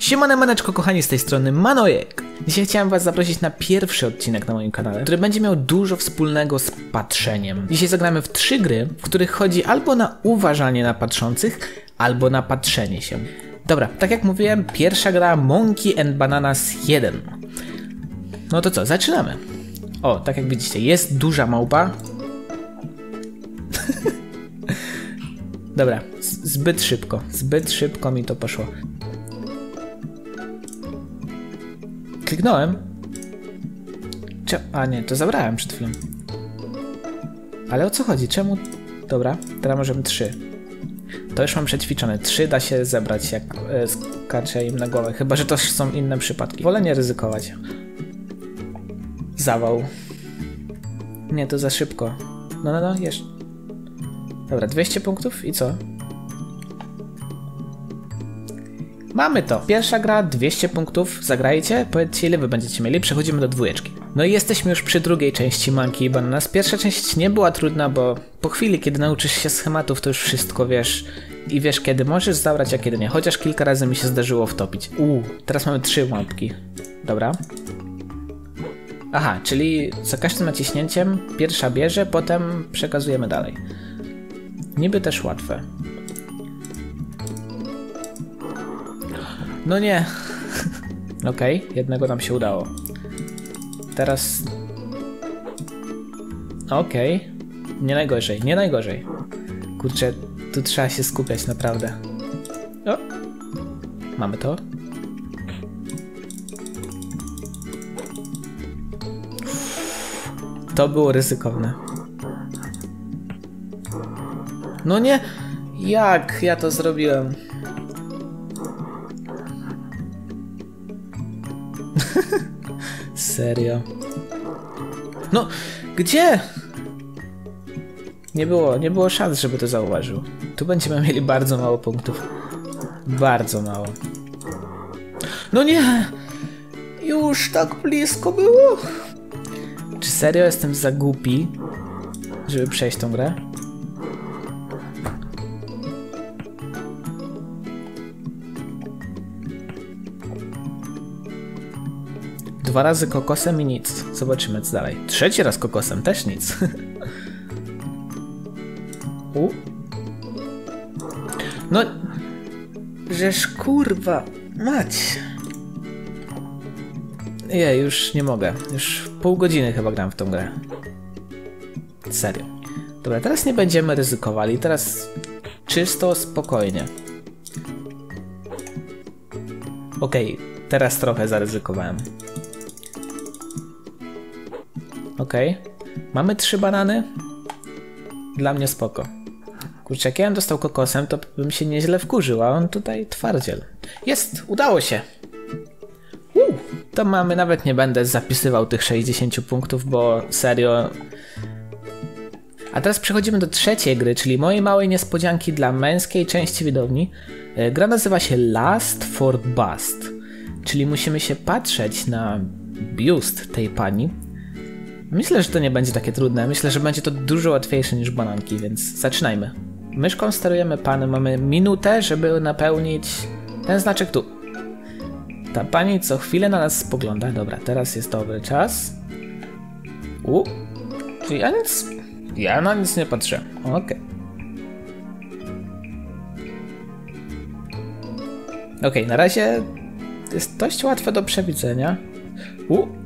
Siemane maneczko kochani, z tej strony Manojek. Dzisiaj chciałem was zaprosić na pierwszy odcinek na moim kanale, który będzie miał dużo wspólnego z patrzeniem. Dzisiaj zagramy w trzy gry, w których chodzi albo na uważanie na patrzących, albo na patrzenie się. Dobra, tak jak mówiłem, pierwsza gra Monkey and Bananas 1. No to co, zaczynamy. O, tak jak widzicie, jest duża małpa. Dobra, zbyt szybko, zbyt szybko mi to poszło. Kliknąłem. Cze- A nie, to zabrałem przed chwilą. Ale o co chodzi? Czemu? Dobra, teraz możemy trzy. To już mam przećwiczone. Trzy da się zebrać, jak e, skacze im na głowę. Chyba, że to są inne przypadki. Wolę nie ryzykować. Zawał. Nie, to za szybko. No, no, no, jeszcze. Dobra, 200 punktów i co? Mamy to. Pierwsza gra, 200 punktów. Zagrajcie, powiedzcie ile wy będziecie mieli. Przechodzimy do dwójeczki. No i jesteśmy już przy drugiej części Monkey Bananas. Pierwsza część nie była trudna, bo po chwili, kiedy nauczysz się schematów, to już wszystko wiesz. I wiesz, kiedy możesz zabrać, a kiedy nie. Chociaż kilka razy mi się zdarzyło wtopić. Uuu, teraz mamy trzy łapki. Dobra. Aha, czyli za każdym naciśnięciem pierwsza bierze, potem przekazujemy dalej. Niby też łatwe. No nie. Okej, jednego nam się udało. Teraz. Okej. Nie najgorzej, nie najgorzej. Kurczę, tu trzeba się skupiać naprawdę. O! Mamy to. To było ryzykowne. No nie! Jak ja to zrobiłem? Serio? No, gdzie? Nie było, nie było szans, żeby to zauważył. Tu będziemy mieli bardzo mało punktów. Bardzo mało. No nie! Już tak blisko było? Czy serio jestem za głupi, żeby przejść tą grę? Dwa razy kokosem i nic. Zobaczymy co dalej. Trzeci raz kokosem, też nic. U. No, żeż kurwa, mać. Nie, już nie mogę. Już pół godziny chyba gram w tą grę. Serio. Dobra, teraz nie będziemy ryzykowali. Teraz czysto, spokojnie. Okej, teraz trochę zaryzykowałem. Okej. Mamy trzy banany. Dla mnie spoko. Kurczę, jak ja bym dostał kokosem, to bym się nieźle wkurzył, a on tutaj twardziel. Jest! Udało się! Uu, to mamy, nawet nie będę zapisywał tych 60 punktów, bo serio... A teraz przechodzimy do trzeciej gry, czyli mojej małej niespodzianki dla męskiej części widowni. E, Gra nazywa się Last for Bust, czyli musimy się patrzeć na biust tej pani. Myślę, że to nie będzie takie trudne. Myślę, że będzie to dużo łatwiejsze niż bananki, więc zaczynajmy. Myszką sterujemy panem, mamy minutę, żeby napełnić ten znaczek tu. Ta pani co chwilę na nas spogląda. Dobra, teraz jest dobry czas. U, ja nic. Ja na nic nie patrzę. Okej. Okej, na razie jest dość łatwe do przewidzenia. U.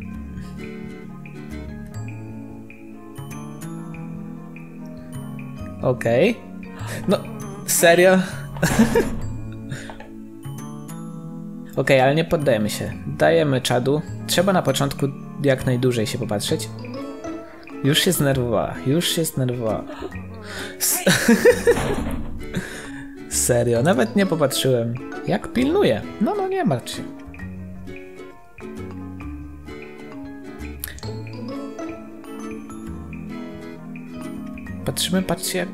Okej. No, serio? Okej, ale nie poddajemy się. Dajemy czadu. Trzeba na początku jak najdłużej się popatrzeć. Już się znerwowała, już się znerwowała. S Serio, nawet nie popatrzyłem. Jak pilnuje? No, no nie martw się. patrzymy, patrzcie.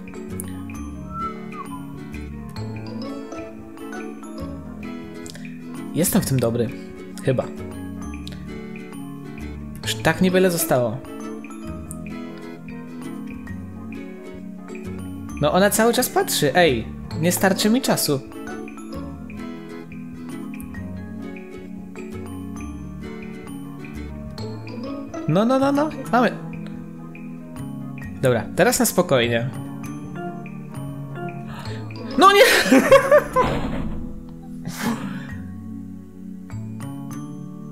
Jestem w tym dobry. Chyba. Już tak niewiele zostało. No ona cały czas patrzy. Ej, nie starczy mi czasu. No, no, no, no. Mamy. Dobra, teraz na spokojnie. No nie!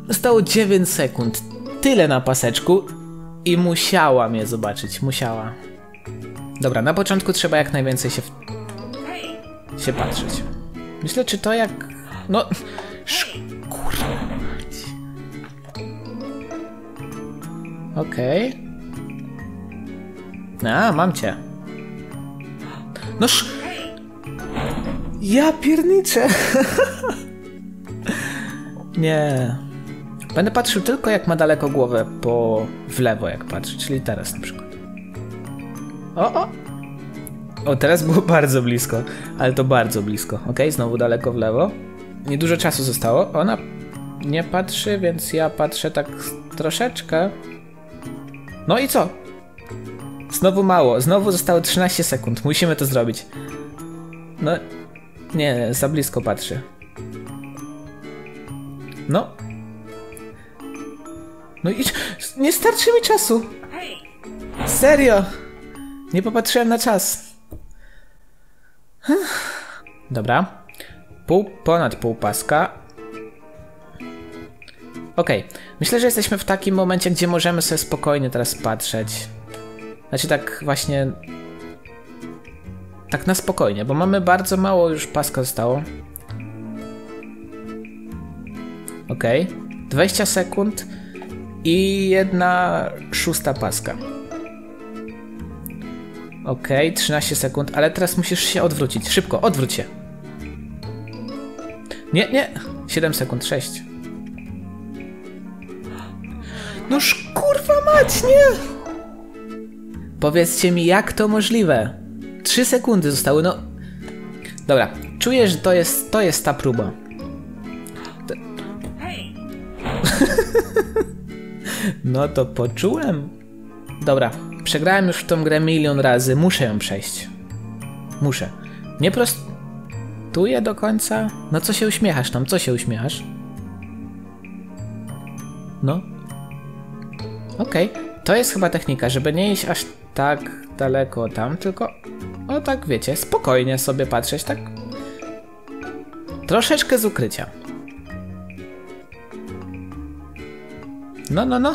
Zostało 9 sekund. Tyle na paseczku. I musiała mnie zobaczyć. Musiała. Dobra, na początku trzeba jak najwięcej się, w... się patrzeć. Myślę, czy to jak... No... Sz... Kurwa. Okej. Okay. A, mam cię. No sz... Ja pierniczę. Nie. Będę patrzył tylko jak ma daleko głowę po w lewo jak patrzy, czyli teraz na przykład. O, o! O, teraz było bardzo blisko, ale to bardzo blisko. Ok, znowu daleko w lewo. Niedużo czasu zostało. Ona nie patrzy, więc ja patrzę tak troszeczkę. No i co? Znowu mało. Znowu zostało 13 sekund. Musimy to zrobić. No, nie, za blisko patrzy. No. No i nie starczy mi czasu. Serio. Nie popatrzyłem na czas. Dobra. Pół, ponad pół paska. Okej. Okay. Myślę, że jesteśmy w takim momencie, gdzie możemy sobie spokojnie teraz patrzeć. Znaczy tak właśnie... Tak na spokojnie, bo mamy bardzo mało już paska zostało. Okay. 20 sekund i jedna szósta paska. Ok, 13 sekund, ale teraz musisz się odwrócić. Szybko, odwróć się. Nie, nie. 7 sekund, 6. Noż kurwa mać, nie! Powiedzcie mi, jak to możliwe? 3 sekundy zostały, no... Dobra, czuję, że to jest, to jest ta próba. To... no to poczułem. Dobra, Przegrałem już w tą grę milion razy, muszę ją przejść. Muszę. Nie prostuję do końca? No co się uśmiechasz tam? Co się uśmiechasz? No. Okej. Okay. To jest chyba technika, żeby nie iść aż tak daleko tam, tylko o tak wiecie, spokojnie sobie patrzeć, tak troszeczkę z ukrycia. No, no, no.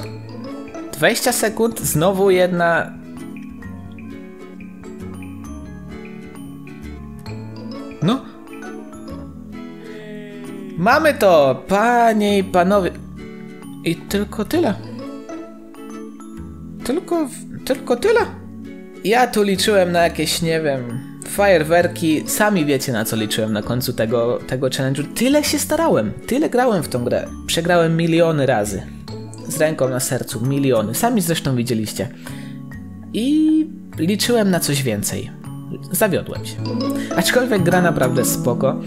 20 sekund, znowu jedna... No. Mamy to, panie i panowie. I tylko tyle. Tylko, tylko tyle. Ja tu liczyłem na jakieś, nie wiem, fajerwerki. Sami wiecie na co liczyłem na końcu tego, tego challenge'u. Tyle się starałem, tyle grałem w tą grę. Przegrałem miliony razy z ręką na sercu, miliony. Sami zresztą widzieliście. I liczyłem na coś więcej. Zawiodłem się. Aczkolwiek gra naprawdę spoko.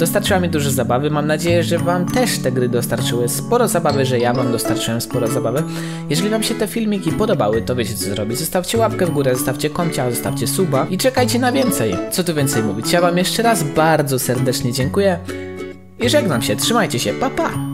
Dostarczyła mi dużo zabawy. Mam nadzieję, że Wam też te gry dostarczyły sporo zabawy, że ja Wam dostarczyłem sporo zabawy. Jeżeli Wam się te filmiki podobały, to wiecie co zrobić. Zostawcie łapkę w górę, zostawcie komcia, zostawcie suba i czekajcie na więcej. Co tu więcej mówić? Ja Wam jeszcze raz bardzo serdecznie dziękuję i żegnam się. Trzymajcie się. Pa, pa!